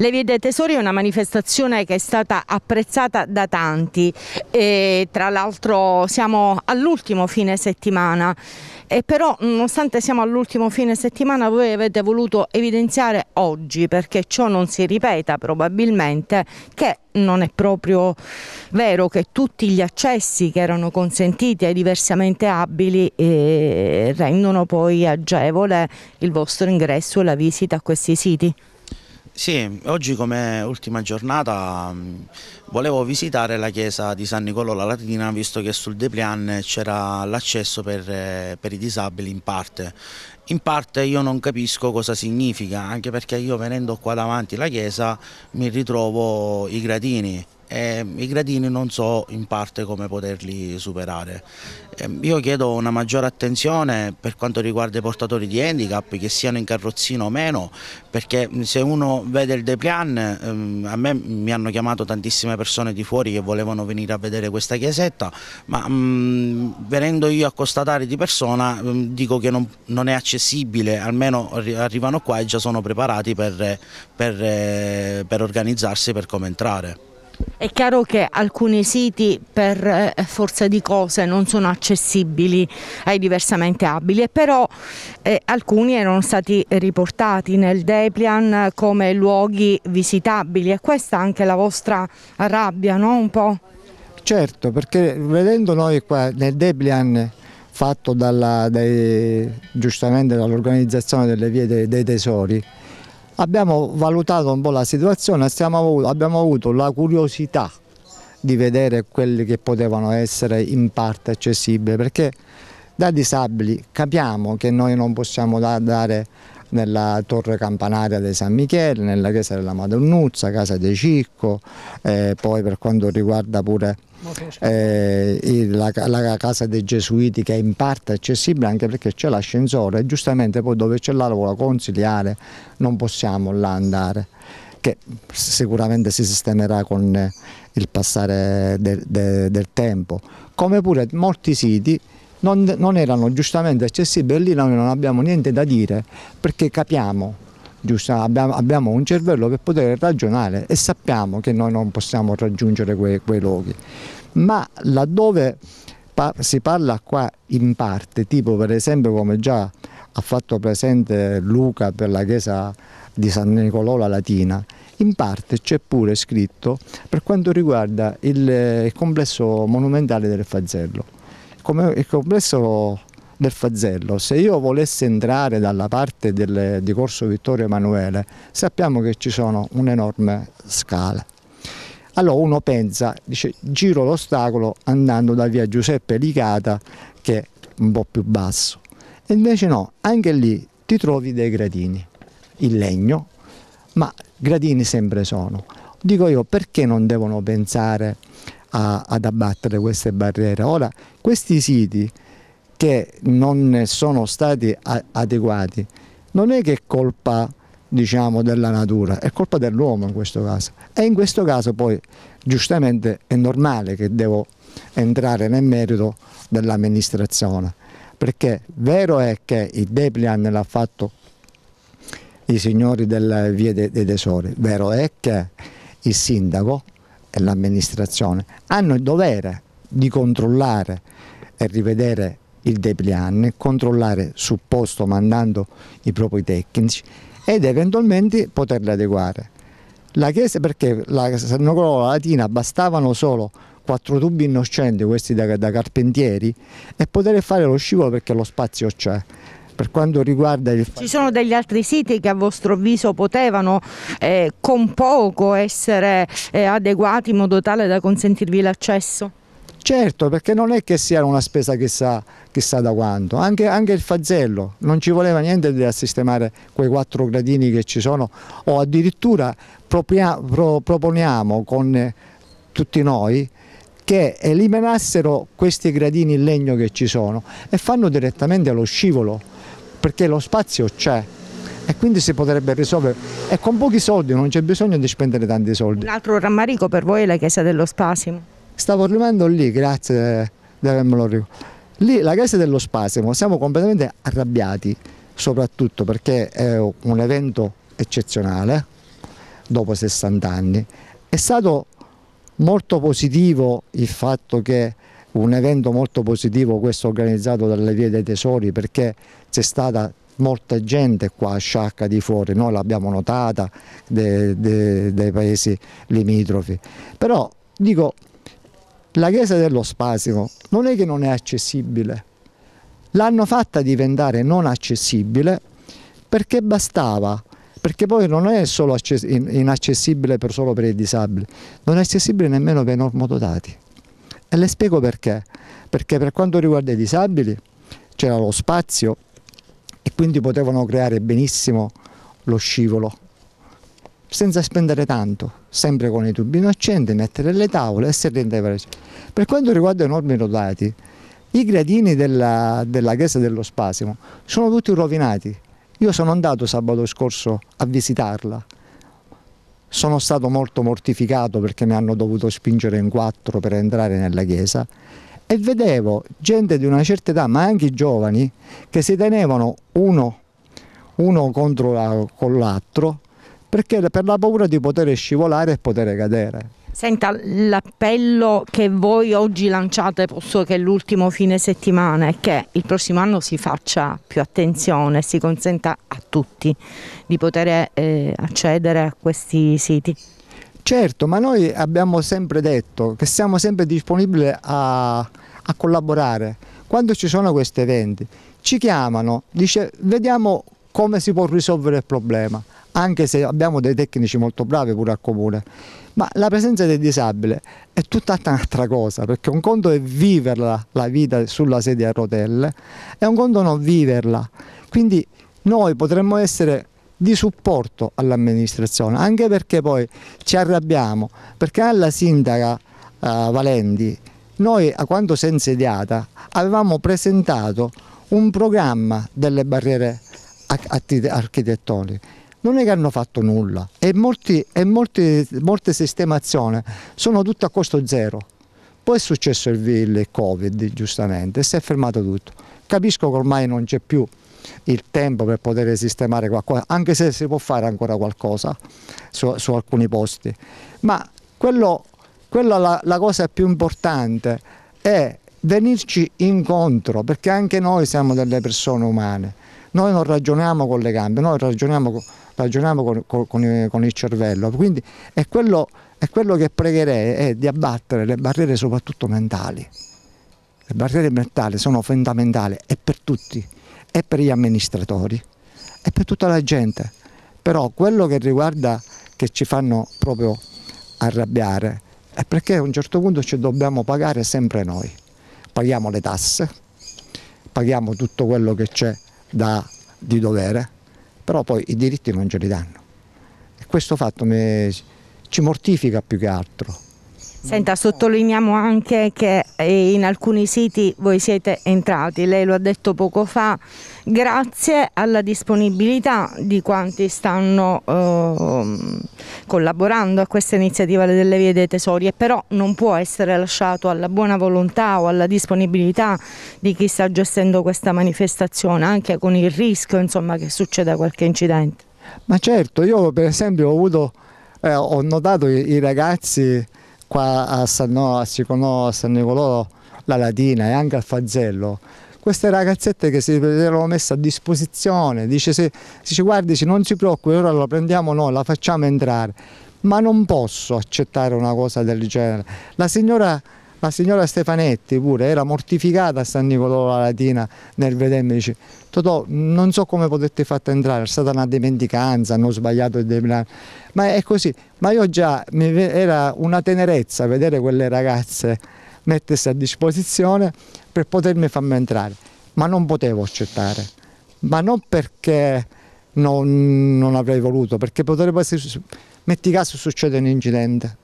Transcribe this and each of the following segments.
Le Vie dei Tesori è una manifestazione che è stata apprezzata da tanti e tra l'altro siamo all'ultimo fine settimana e però nonostante siamo all'ultimo fine settimana voi avete voluto evidenziare oggi perché ciò non si ripeta probabilmente che non è proprio vero che tutti gli accessi che erano consentiti ai diversamente abili eh, rendono poi agevole il vostro ingresso e la visita a questi siti. Sì, oggi come ultima giornata mh, volevo visitare la chiesa di San Nicolò la Latina visto che sul Deplian c'era l'accesso per, eh, per i disabili in parte. In parte io non capisco cosa significa, anche perché io venendo qua davanti alla chiesa mi ritrovo i gradini e i gradini non so in parte come poterli superare. Io chiedo una maggiore attenzione per quanto riguarda i portatori di handicap, che siano in carrozzino o meno, perché se uno vede il Deplian, ehm, a me mi hanno chiamato tantissime persone di fuori che volevano venire a vedere questa chiesetta, ma mh, venendo io a constatare di persona mh, dico che non, non, è accessibile, almeno arrivano qua e già sono preparati per, per, eh, per organizzarsi per come entrare. È chiaro che alcuni siti per eh, forza di cose non sono accessibili ai diversamente abili, però eh, alcuni erano stati riportati nel Deplian come luoghi visitabili e questa è anche la vostra rabbia, no? Un po'? Certo, perché vedendo noi qua nel Deplian fatto dalla, dai, giustamente dall'organizzazione delle vie dei, dei tesori, Abbiamo valutato un po' la situazione, abbiamo avuto la curiosità di vedere quelli che potevano essere in parte accessibili perché da disabili capiamo che noi non possiamo dare nella torre campanaria di San Michele, nella chiesa della Madonnuzza, casa di Cicco, eh, poi per quanto riguarda pure eh, la, la, casa dei Gesuiti che è in parte accessibile anche perché c'è l'ascensore e giustamente poi dove c'è l'aula consiliare non possiamo là andare che sicuramente si sistemerà con il passare del, del, del tempo. Come pure molti siti non, non erano giustamente accessibili lì noi non abbiamo niente da dire perché capiamo Giusto, abbiamo, abbiamo, un cervello per poter ragionare e sappiamo che noi non possiamo raggiungere quei, quei luoghi, ma laddove pa si parla qua in parte, tipo per esempio come già ha fatto presente Luca per la chiesa di San Nicolò la Latina, in parte c'è pure scritto per quanto riguarda il, il complesso monumentale del Fazzello come il complesso del Fazzello, se io volessi entrare dalla parte del, di Corso Vittorio Emanuele, sappiamo che ci sono un'enorme scala. Allora uno pensa, dice, giro l'ostacolo andando da via Giuseppe Licata, che è un po' più basso. E invece no, anche lì ti trovi dei gradini, in legno, ma gradini sempre sono. Dico io, perché non devono pensare a, ad abbattere queste barriere. Ora, questi siti che non sono stati adeguati, non è che è colpa diciamo, della natura, è colpa dell'uomo in questo caso. E in questo caso poi giustamente è normale che devo entrare nel merito dell'amministrazione, perché vero è che il Deplian l'ha fatto i signori della Via dei Tesori, vero è che il sindaco e l'amministrazione hanno il dovere di controllare e rivedere il deplian, controllare sul posto mandando i propri tecnici ed eventualmente poterli adeguare. La chiesa perché la San Nicolò Latina bastavano solo quattro tubi innocenti questi da, da carpentieri e poter fare lo scivolo perché lo spazio c'è per quanto riguarda il... Ci sono degli altri siti che a vostro avviso potevano eh, con poco essere eh, adeguati in modo tale da consentirvi l'accesso? Certo, perché non è che sia una spesa chissà, chissà da quanto, anche, anche, il fazzello, non ci voleva niente da sistemare quei quattro gradini che ci sono o addirittura propria, pro, proponiamo con eh, tutti noi che eliminassero questi gradini in legno che ci sono e fanno direttamente allo scivolo perché lo spazio c'è e quindi si potrebbe risolvere e con pochi soldi non c'è bisogno di spendere tanti soldi. Un altro rammarico per voi è la chiesa dello Spasimo? Stavo arrivando lì, grazie di avermelo ricordato. Lì la chiesa dello Spasimo siamo completamente arrabbiati, soprattutto perché è un evento eccezionale, dopo 60 anni. È stato molto positivo il fatto che un evento molto positivo questo organizzato dalle vie dei tesori perché c'è stata molta gente qua a Sciacca di fuori, noi l'abbiamo notata de, de, dei paesi limitrofi, però dico la chiesa dello Spasimo non è che non è accessibile, l'hanno fatta diventare non accessibile perché bastava perché poi non è solo inaccessibile per solo per i disabili, non è accessibile nemmeno per i normodotati. E le spiego perché. Perché per quanto riguarda i disabili c'era lo spazio e quindi potevano creare benissimo lo scivolo senza spendere tanto, sempre con i tubini accenti, mettere le tavole e serrente Per quanto riguarda i normi rodati, i gradini della, della chiesa dello Spasimo sono tutti rovinati. Io sono andato sabato scorso a visitarla. Sono stato molto mortificato perché mi hanno dovuto spingere in quattro per entrare nella chiesa e vedevo gente di una certa età, ma anche giovani, che si tenevano uno, uno contro con l'altro perché per la paura di poter scivolare e poter cadere. Senta, l'appello che voi oggi lanciate, posto che l'ultimo fine settimana, è che il prossimo anno si faccia più attenzione, si consenta a tutti di poter eh, accedere a questi siti. Certo, ma noi abbiamo sempre detto che siamo sempre disponibili a, a collaborare. Quando ci sono questi eventi, ci chiamano, dice vediamo come si può risolvere il problema, anche se abbiamo dei tecnici molto bravi pure al comune. Ma la presenza del disabile è tutt'altra un'altra cosa, perché un conto è viverla la vita sulla sedia a rotelle e un conto non viverla. Quindi noi potremmo essere di supporto all'amministrazione, anche perché poi ci arrabbiamo, perché alla sindaca uh, Valenti, noi a quando si è insediata avevamo presentato un programma delle barriere architettoniche non è che hanno fatto nulla e, molti, e molti, molte sistemazioni sono tutte a costo zero. Poi è successo il, il Covid, giustamente, e si è fermato tutto. Capisco che ormai non c'è più il tempo per poter sistemare qualcosa, anche se si può fare ancora qualcosa su, su alcuni posti. Ma quello, quella la, la cosa più importante è venirci incontro, perché anche noi siamo delle persone umane. Noi non ragioniamo con le gambe, noi ragioniamo, ragioniamo con, con, con, il cervello. Quindi è quello, è quello che pregherei, è di abbattere le barriere soprattutto mentali. Le barriere mentali sono fondamentali e per tutti e per gli amministratori e per tutta la gente. Però quello che riguarda che ci fanno proprio arrabbiare è perché a un certo punto ci dobbiamo pagare sempre noi. Paghiamo le tasse, paghiamo tutto quello che c'è di dovere, però poi i diritti non ce li danno. E questo fatto mi, ci mortifica più che altro. Senta, sottolineiamo anche che eh, in alcuni siti voi siete entrati, lei lo ha detto poco fa, grazie alla disponibilità di quanti stanno eh, collaborando a questa iniziativa delle vie dei tesori e però non può essere lasciato alla buona volontà o alla disponibilità di chi sta gestendo questa manifestazione, anche con il rischio insomma, che succeda qualche incidente. Ma certo, io per esempio ho, avuto, eh, ho notato i, i ragazzi qua a San, no, a Siconò, a San Nicolò, la Latina e anche al Fazzello, queste ragazzette che si erano messe a disposizione, dice, se, dice guardi non si preoccupi, ora la prendiamo noi, la facciamo entrare, ma non posso accettare una cosa del genere. La signora la signora Stefanetti pure era mortificata a San Nicolò la Latina nel vedermi, dice Totò non so come potete fatta entrare, è stata una dimenticanza, hanno sbagliato il debilano, ma è così, ma io già era una tenerezza vedere quelle ragazze mettersi a disposizione per potermi farmi entrare, ma non potevo accettare, ma non perché non, non avrei voluto, perché potrebbe essere, metti caso succede un incidente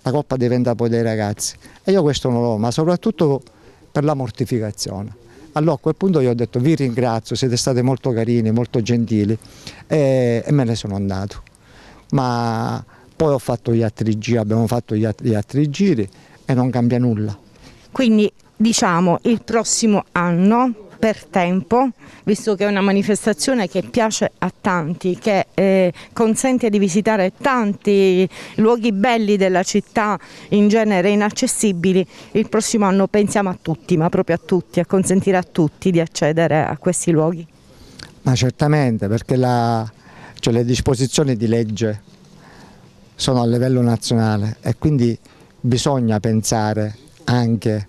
la colpa diventa poi dei ragazzi. E io questo non l'ho, ma soprattutto per la mortificazione. Allora a quel punto io ho detto vi ringrazio, siete stati molto carini, molto gentili e, e me ne sono andato. Ma poi ho fatto gli altri giri, abbiamo fatto gli altri, giri e non cambia nulla. Quindi diciamo il prossimo anno per tempo, visto che è una manifestazione che piace a tanti, che eh, consente di visitare tanti luoghi belli della città, in genere inaccessibili, il prossimo anno pensiamo a tutti, ma proprio a tutti, a consentire a tutti di accedere a questi luoghi. Ma certamente, perché la, cioè le disposizioni di legge sono a livello nazionale e quindi bisogna pensare anche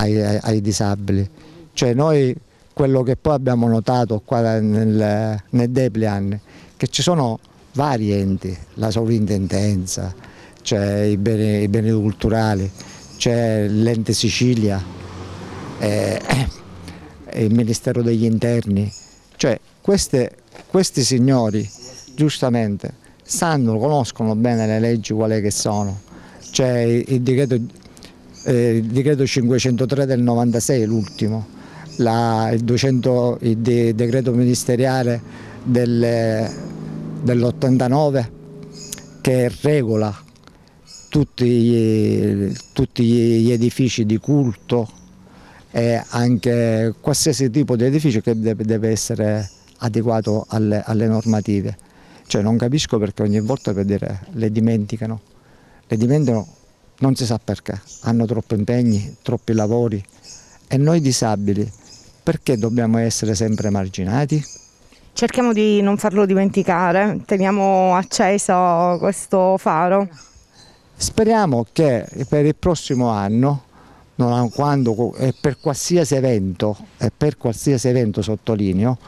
ai, ai, ai disabili. Cioè noi quello che poi abbiamo notato qua nel, nel Deplian, che ci sono vari enti, la sovrintendenza, c'è i beni, i beni culturali, c'è l'ente Sicilia, eh, il Ministero degli Interni, cioè queste, questi signori giustamente sanno, conoscono bene le leggi quali che sono, c'è il decreto, eh, il decreto 503 del 96, l'ultimo, il, 200, il de, decreto ministeriale del, dell'89 che regola tutti gli, tutti gli edifici di culto e anche qualsiasi tipo di edificio che deve, essere adeguato alle, alle, normative. Cioè non capisco perché ogni volta per dire, le dimenticano, le dimenticano non si sa perché, hanno troppi impegni, troppi lavori. E noi disabili perché dobbiamo essere sempre marginati? Cerchiamo di non farlo dimenticare, teniamo acceso questo faro. Speriamo che per il prossimo anno, quando, e per qualsiasi evento, e per qualsiasi evento sottolineo,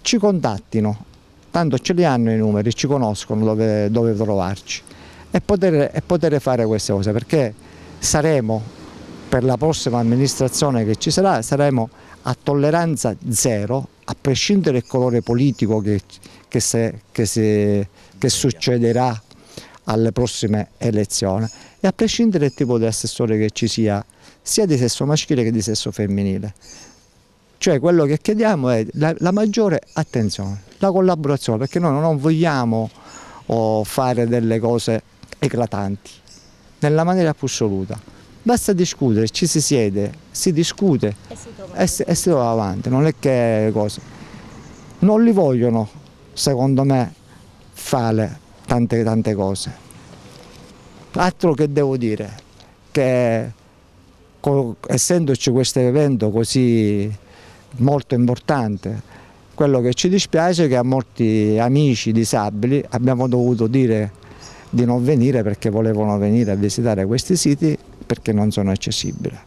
ci contattino, tanto ce li hanno i numeri, ci conoscono dove, dove trovarci e poter, e poter fare queste cose perché saremo per la prossima amministrazione che ci sarà, saremo a tolleranza zero, a prescindere dal colore politico che, che, se, che, se, che succederà alle prossime elezioni e a prescindere dal tipo di assessore che ci sia, sia di sesso maschile che di sesso femminile. Cioè quello che chiediamo è la, la maggiore attenzione, la collaborazione, perché noi non vogliamo oh, fare delle cose eclatanti, nella maniera più assoluta. Basta discutere, ci si siede, si discute e si trova, e si, e si trova avanti, non è che cose. Non li vogliono, secondo me, fare tante tante cose. Altro che devo dire, che essendoci questo evento così molto importante, quello che ci dispiace è che a molti amici disabili abbiamo dovuto dire di non venire perché volevano venire a visitare questi siti perché non sono accessibili.